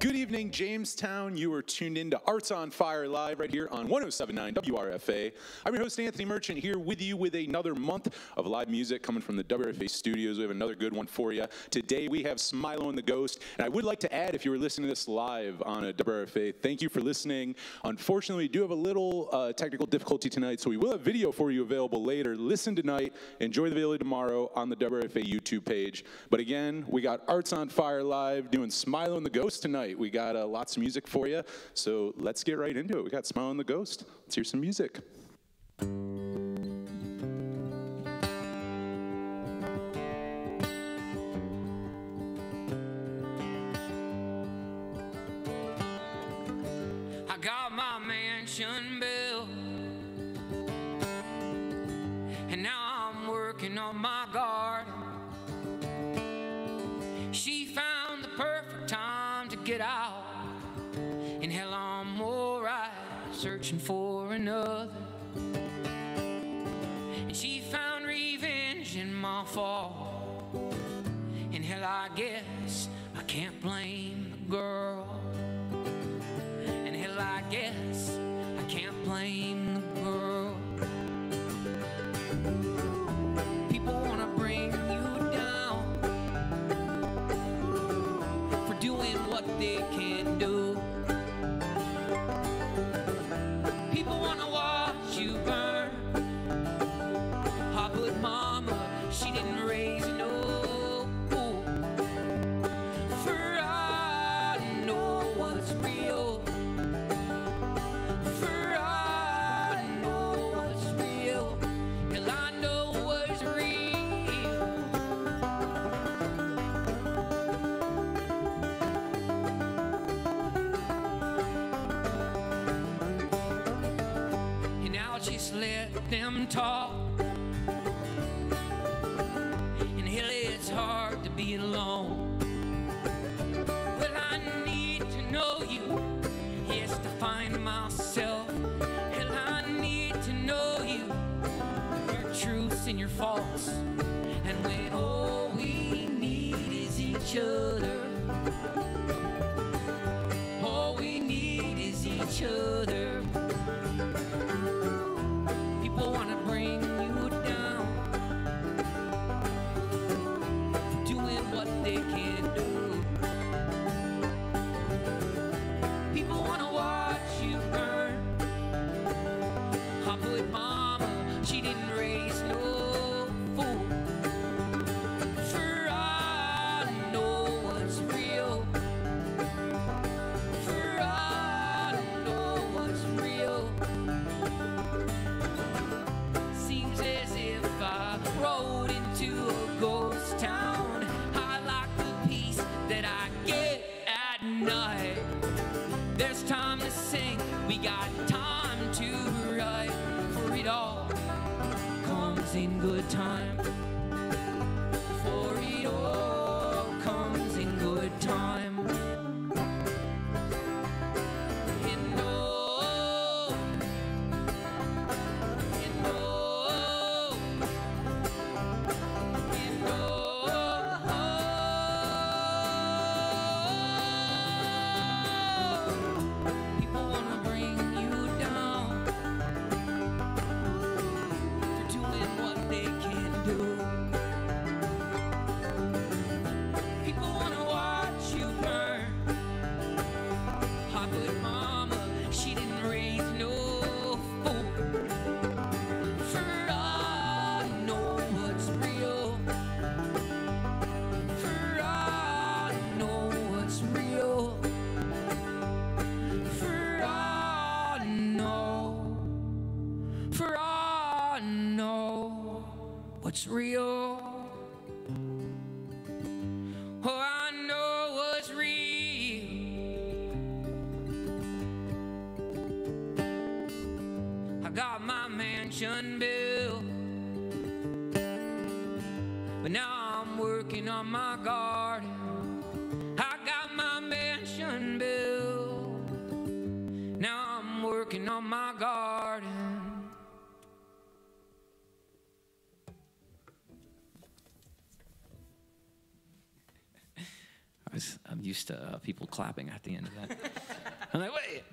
Good evening, Jamestown. You are tuned in to Arts on Fire Live right here on 1079 WRFA. I'm your host, Anthony Merchant, here with you with another month of live music coming from the WRFA studios. We have another good one for you. Today we have Smilo and the Ghost. And I would like to add, if you were listening to this live on a WRFA, thank you for listening. Unfortunately, we do have a little uh, technical difficulty tonight, so we will have video for you available later. Listen tonight, enjoy the video tomorrow on the WRFA YouTube page. But again, we got Arts on Fire Live doing Smilo and the Ghost tonight. We got uh, lots of music for you, so let's get right into it. We got Smilo and the Ghost. Let's hear some music. I got my mansion get out, and hell, I'm alright, searching for another. And she found revenge in my fall, and hell, I guess I can't blame the girl. They can't do. I'll just let them talk. And hell, it's hard to be alone. Well, I need to know you, yes, to find myself. Hell, I need to know you, your truths and your faults. And when all we need is each other, all we need is each other. In good time. I got my mansion built, but now I'm working on my garden. I got my mansion built, now I'm working on my garden. I'm I'm used to uh, people clapping at the end of that. I'm like, wait,